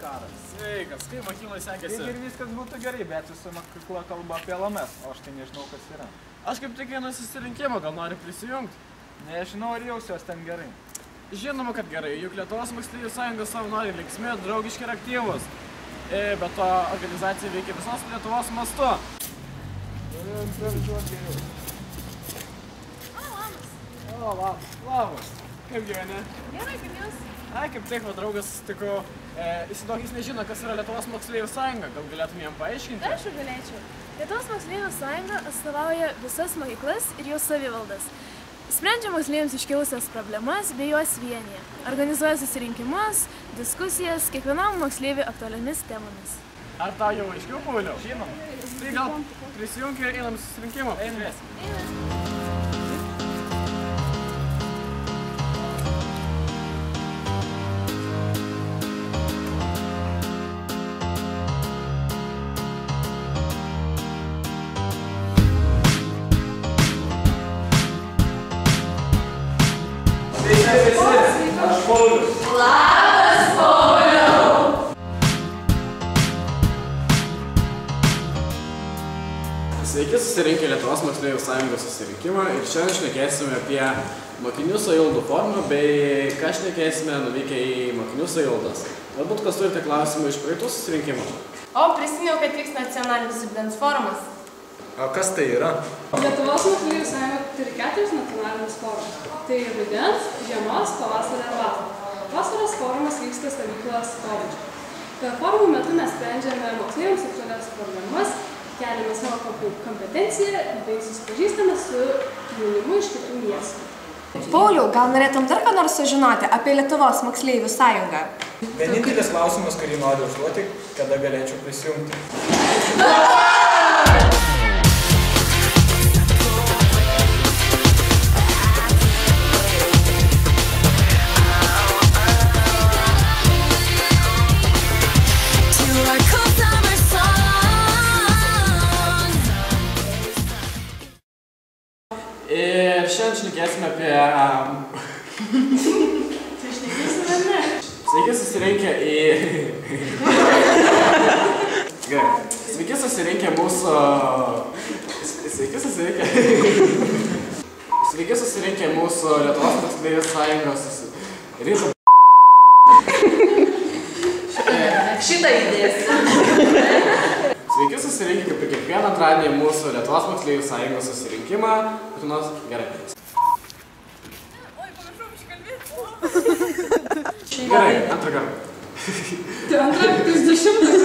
karas. Sveikas, kaip mokyklai sekėsi? Lyg ir viskas būtų gerai, bet jūsų mokykla kalba apie lames, o aš tai nežinau, kas yra. Aš kaip tik einu susirinkimą, gal nori prisijungti? Nežinau, ar jausiuos ten gerai. Žinoma, kad gerai, juk Lietuvos moksleivių sąjungos savanoriai linksmi, draugiški ir aktyvūs. E, be to, organizacija veikia visos Lietuvos mastu. Turiu improvizuoti geriau. O, labas. Labas. Kaip gyveni? Gerai, kaip jūs? Ai, kaip tik, va, draugas susitiko. E, jis įdomu, jis nežino, kas yra Lietuvos moksleivių sąjunga. Gal galėtum jam paaiškinti? Aišku, galėčiau. Lietuvos moksleivių sąjunga atstovauja visas mokyklas ir jų savivaldas. Sprendžia moksleiviams iškilusias problemas bei juos vienyje. Organizuoja susirinkimus, diskusijas kiekvienam moksleiviui aktualiomis temomis. Ar tau jau aiškiau, Pauliau? Žinoma. Tai gal prisijunk ir einam susirinkimą. Einam. Aš Sveiki susirinkę Lietuvos moksleivių sąjungos susirinkimą ir šiandien šnekėsime apie mokinių savialdų formą bei ką šnekėsime nuvykę į mokinių savialdas. Galbūt kas turite klausimų iš praeitų susirinkimų? O, prisiminiau, kad vyks nacionalinis rudens forumas. O kas tai yra? Lietuvos moksleivių sąjunga turi keturis nacionalinius forumus. Tai rudens, žiemos, pavasario ir vasaros. Vasaros forumas vyksta stovyklos koledže. Per forumų metu mes sprendžiame moksleiviams aktualias problemas, keliame savo kompe- kompetenciją bei susipažįstame su jaunimu iš kitų miestų. Pauliau, gal norėtum dar ką nors sužinoti apie Lietuvos moksleivių sąjungą? Vienintelis klausimas, kurį noriu užduoti, kada galėčiau prisijungti. Ir šiandien šnekėsime apie... Sveiki susirinkę į... Gerai. Sveiki susirinkę mūsų... Sveiki susirinkę... Sveiki susirinkę mūsų Lietuvos moksleivių sąjungos susi... susirinkę kaip ir kiekvieną antradienį mūsų Lietuvos moksleivių sąjungos susirinkimą. Nors... Gerai. Gerai, antrą kartą. Tai tai dešimtą.